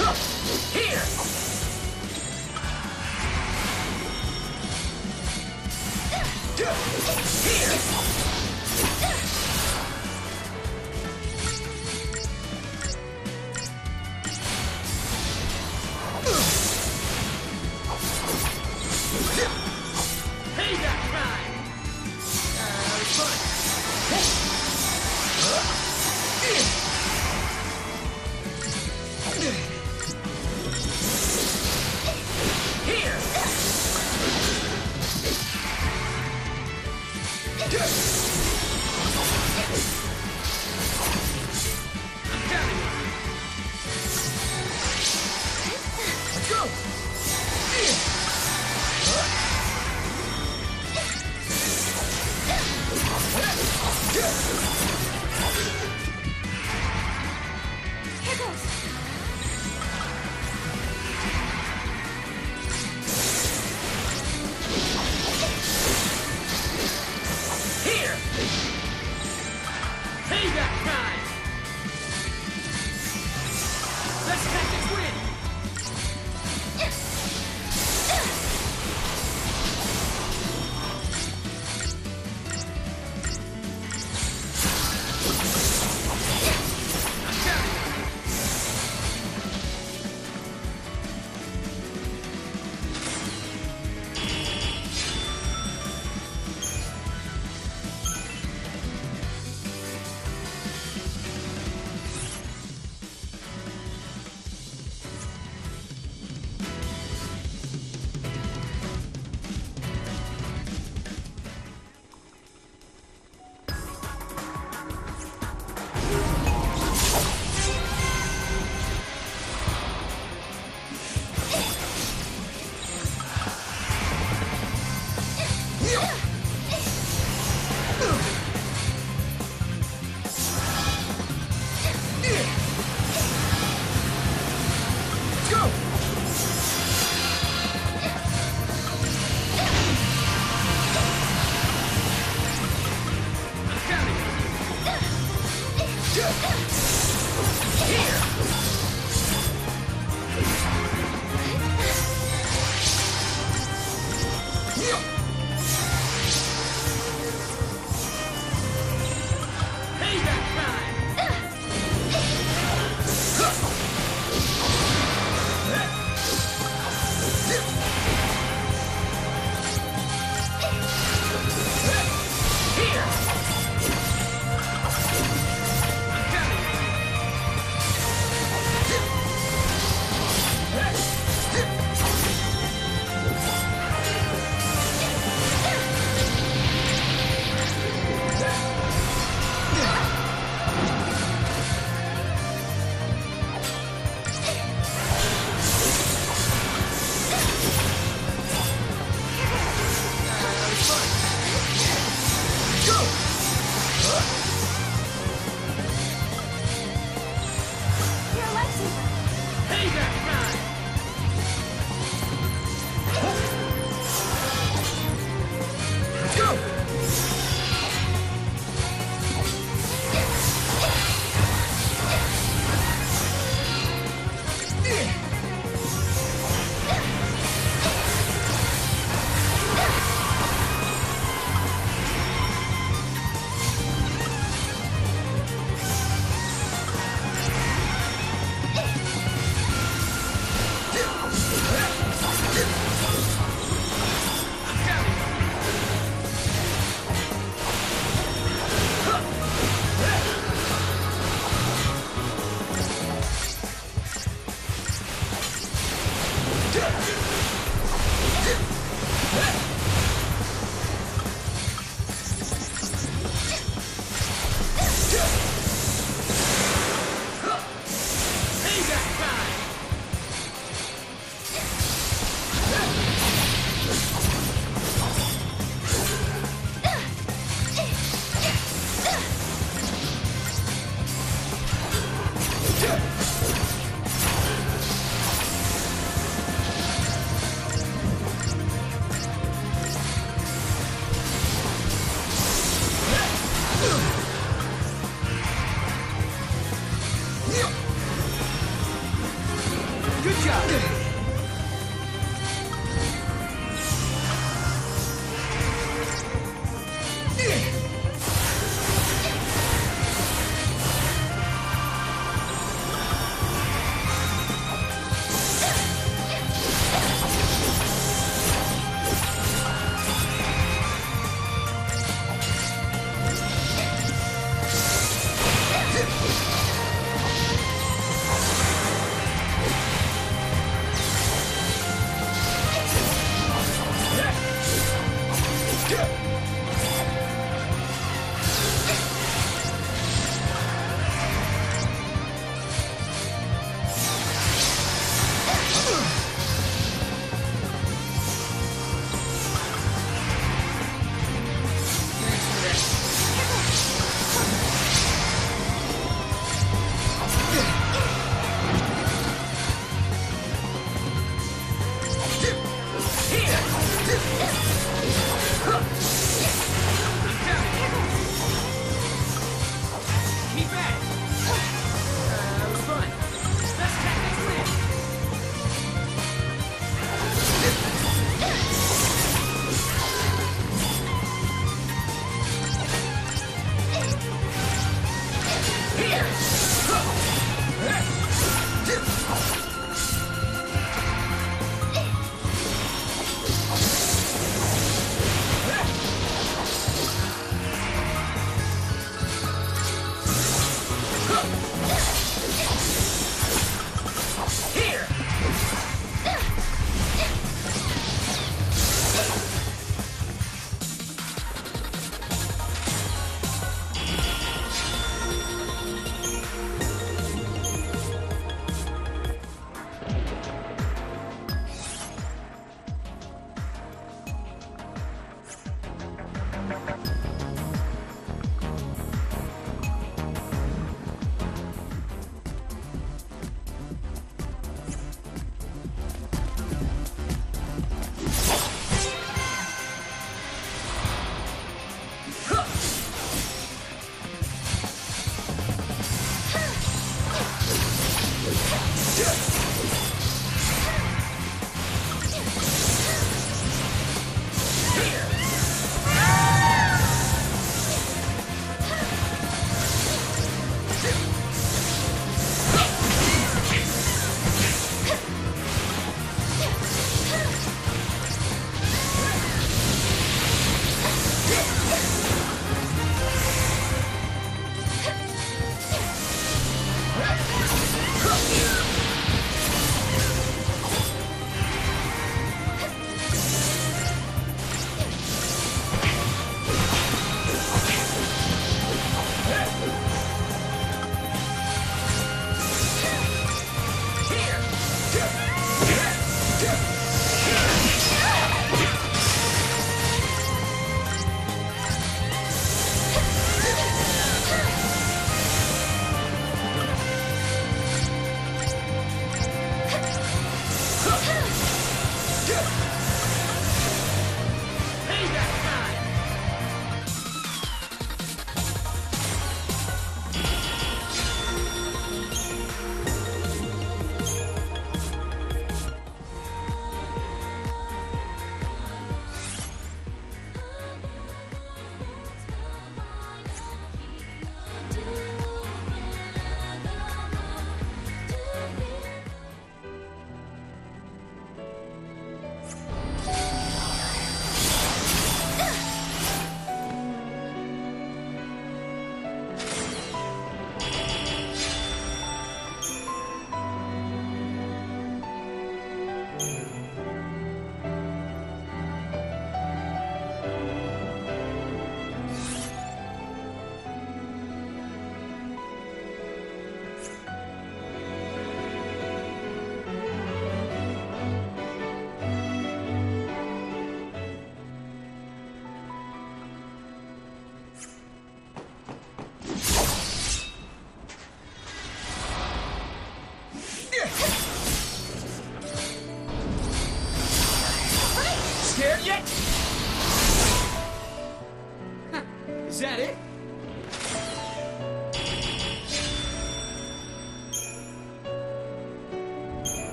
no.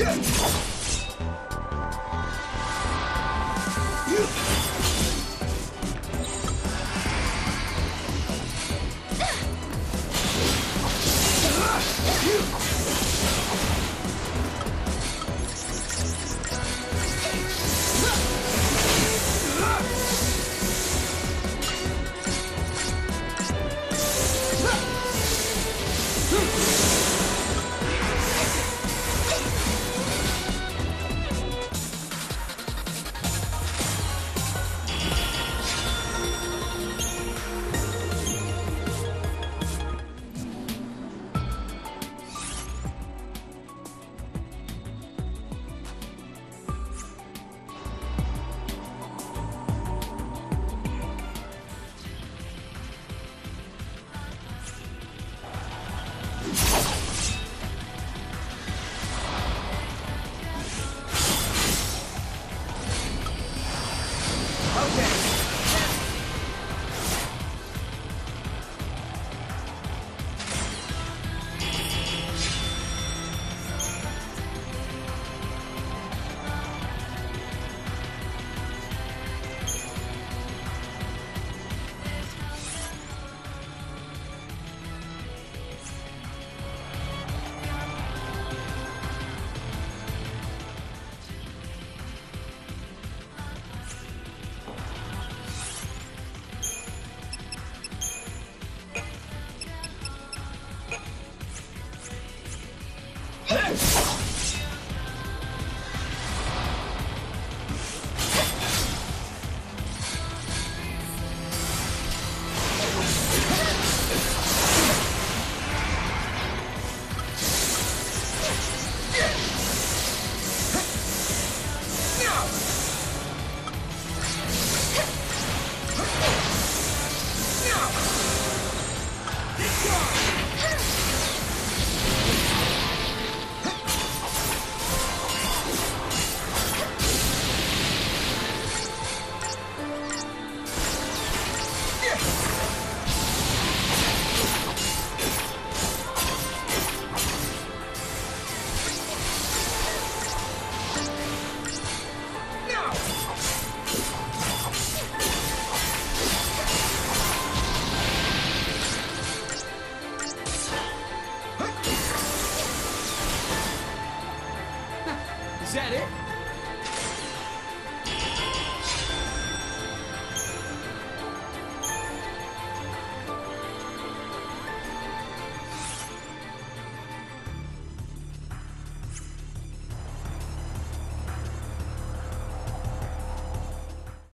Get